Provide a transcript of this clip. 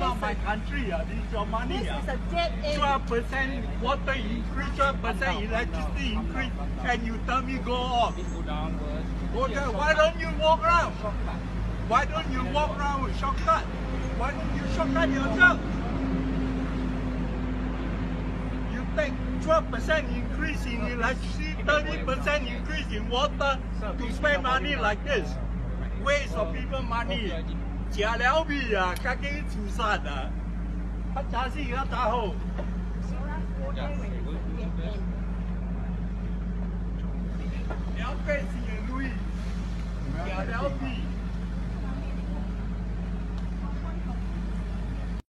not my country. Uh. This is your money. This uh. is a dead end. 12% water increase, 12% electricity increase, and you tell me go off. Go there. Why don't you walk around? Why don't you walk around with shortcut? Why don't you shortcut yourself? You take 12% increase in electricity, 30% increase in water to spend money like this. Waste of people money. 吃了米啊，赶紧出山呐！他家是要打好。两百斤的驴，吃米。